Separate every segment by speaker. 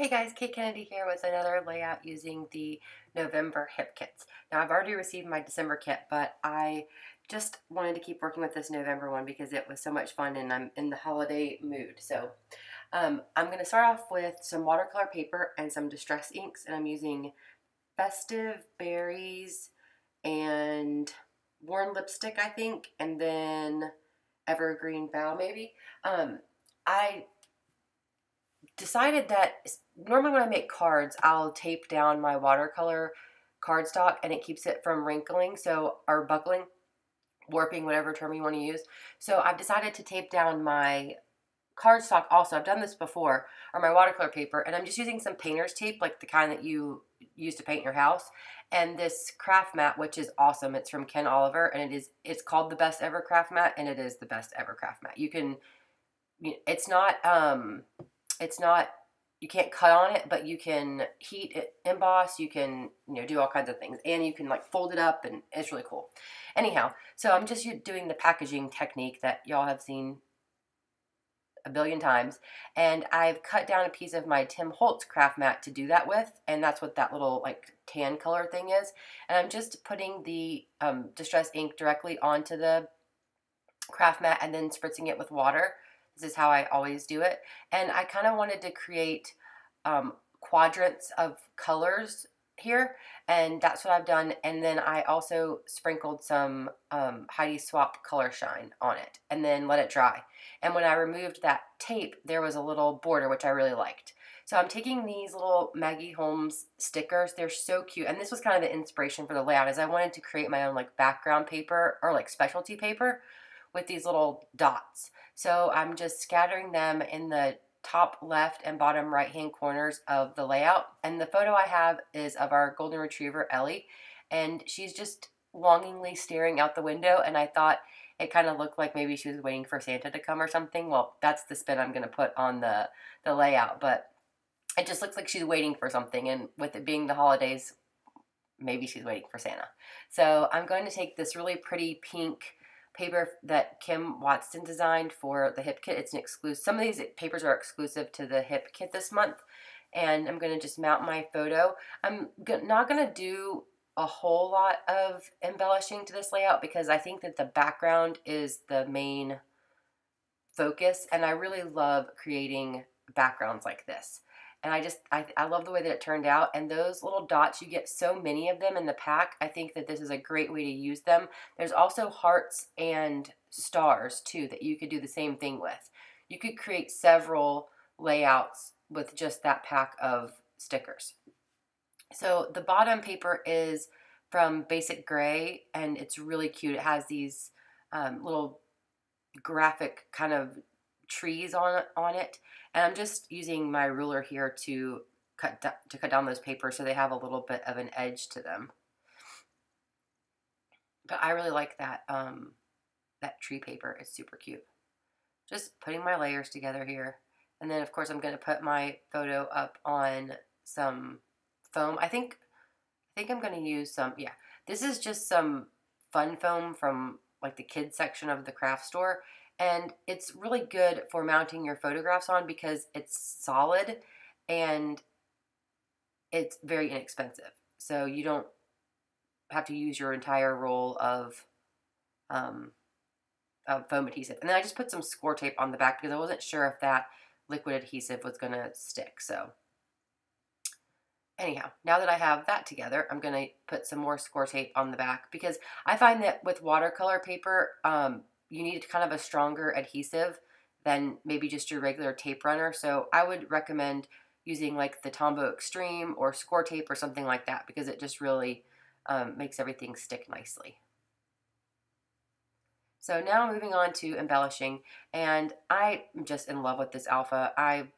Speaker 1: Hey guys, Kate Kennedy here with another layout using the November hip kits. Now I've already received my December kit, but I just wanted to keep working with this November one because it was so much fun and I'm in the holiday mood. So um, I'm going to start off with some watercolor paper and some distress inks and I'm using Festive Berries and Worn Lipstick I think and then Evergreen Bough maybe. Um, I decided that normally when I make cards, I'll tape down my watercolor cardstock and it keeps it from wrinkling, so or buckling, warping, whatever term you want to use. So I've decided to tape down my cardstock also. I've done this before, or my watercolor paper, and I'm just using some painter's tape, like the kind that you use to paint your house, and this craft mat, which is awesome. It's from Ken Oliver, and it is it's called the best ever craft mat, and it is the best ever craft mat. You can, it's not um it's not you can't cut on it, but you can heat it, emboss, you can, you know, do all kinds of things. And you can like fold it up and it's really cool. Anyhow, so I'm just doing the packaging technique that y'all have seen a billion times. And I've cut down a piece of my Tim Holtz craft mat to do that with. And that's what that little like tan color thing is. And I'm just putting the um, Distress ink directly onto the craft mat and then spritzing it with water this is how I always do it. And I kind of wanted to create um, quadrants of colors here and that's what I've done and then I also sprinkled some um, Heidi Swapp color shine on it and then let it dry and when I removed that tape there was a little border which I really liked so I'm taking these little Maggie Holmes stickers they're so cute and this was kind of the inspiration for the layout is I wanted to create my own like background paper or like specialty paper with these little dots so I'm just scattering them in the top left and bottom right hand corners of the layout. And the photo I have is of our golden retriever, Ellie. And she's just longingly staring out the window. And I thought it kind of looked like maybe she was waiting for Santa to come or something. Well, that's the spin I'm going to put on the, the layout. But it just looks like she's waiting for something. And with it being the holidays, maybe she's waiting for Santa. So I'm going to take this really pretty pink paper that Kim Watson designed for the hip kit. It's an exclusive. Some of these papers are exclusive to the hip kit this month. And I'm going to just mount my photo. I'm not going to do a whole lot of embellishing to this layout because I think that the background is the main focus. And I really love creating backgrounds like this and I just I, I love the way that it turned out and those little dots you get so many of them in the pack I think that this is a great way to use them. There's also hearts and stars too that you could do the same thing with. You could create several layouts with just that pack of stickers. So the bottom paper is from BasicGrey and it's really cute. It has these um, little graphic kind of trees on on it and I'm just using my ruler here to cut to cut down those papers so they have a little bit of an edge to them. But I really like that um, that tree paper. It's super cute. Just putting my layers together here. And then of course I'm going to put my photo up on some foam. I think I think I'm going to use some yeah. This is just some fun foam from like the kids section of the craft store and it's really good for mounting your photographs on because it's solid and it's very inexpensive. So you don't have to use your entire roll of, um, of foam adhesive. And then I just put some score tape on the back because I wasn't sure if that liquid adhesive was going to stick. So anyhow, now that I have that together, I'm going to put some more score tape on the back because I find that with watercolor paper, um, you need kind of a stronger adhesive than maybe just your regular tape runner. So I would recommend using like the Tombow Xtreme or score tape or something like that because it just really um, makes everything stick nicely. So now moving on to embellishing and I'm just in love with this alpha. I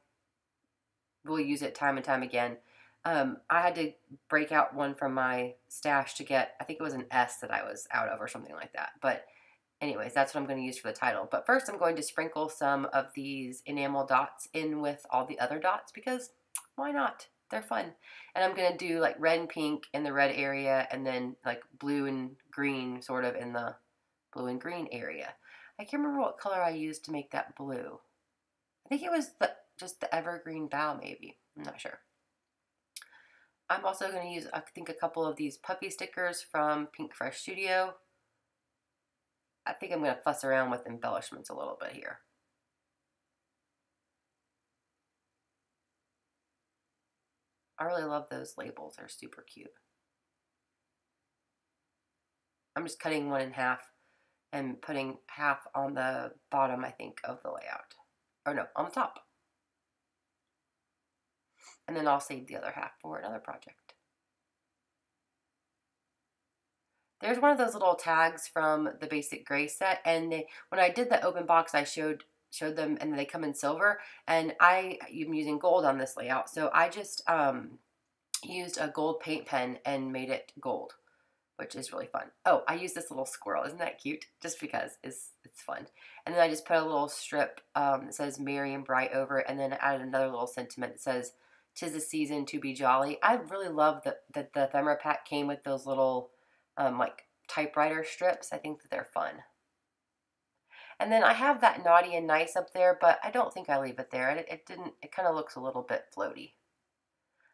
Speaker 1: will use it time and time again. Um, I had to break out one from my stash to get, I think it was an S that I was out of or something like that. But Anyways, that's what I'm going to use for the title. But first I'm going to sprinkle some of these enamel dots in with all the other dots because why not? They're fun. And I'm going to do like red and pink in the red area and then like blue and green sort of in the blue and green area. I can't remember what color I used to make that blue. I think it was the, just the evergreen bough maybe. I'm not sure. I'm also going to use, I think, a couple of these puppy stickers from Pink Fresh Studio. I think I'm going to fuss around with embellishments a little bit here. I really love those labels. They're super cute. I'm just cutting one in half and putting half on the bottom, I think, of the layout. Or no, on the top. And then I'll save the other half for another project. There's one of those little tags from the BasicGrey set, and they, when I did the open box, I showed showed them, and they come in silver, and I am using gold on this layout, so I just um, used a gold paint pen and made it gold which is really fun. Oh, I use this little squirrel. Isn't that cute? Just because it's, it's fun. And then I just put a little strip um, that says merry and bright over it, and then added another little sentiment that says, tis the season to be jolly. I really love that, that the ephemera pack came with those little um, like typewriter strips. I think that they're fun. And then I have that naughty and nice up there, but I don't think I leave it there. It, it didn't, it kind of looks a little bit floaty.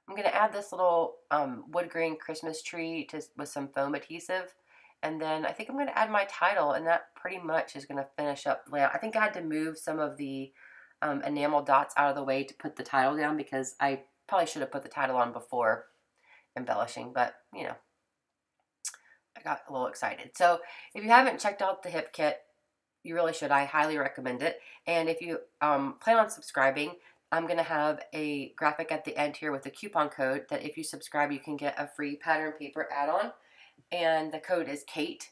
Speaker 1: I'm going to add this little um, wood grain Christmas tree to, with some foam adhesive. And then I think I'm going to add my title, and that pretty much is going to finish up. I think I had to move some of the um, enamel dots out of the way to put the title down because I probably should have put the title on before embellishing, but you know, I got a little excited. So if you haven't checked out the hip kit, you really should. I highly recommend it. And if you um, plan on subscribing, I'm going to have a graphic at the end here with a coupon code that if you subscribe, you can get a free pattern paper add-on. And the code is Kate.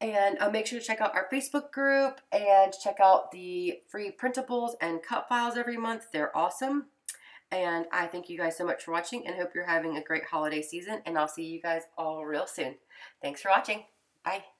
Speaker 1: And uh, make sure to check out our Facebook group and check out the free printables and cut files every month. They're awesome. And I thank you guys so much for watching and hope you're having a great holiday season. And I'll see you guys all real soon. Thanks for watching. Bye.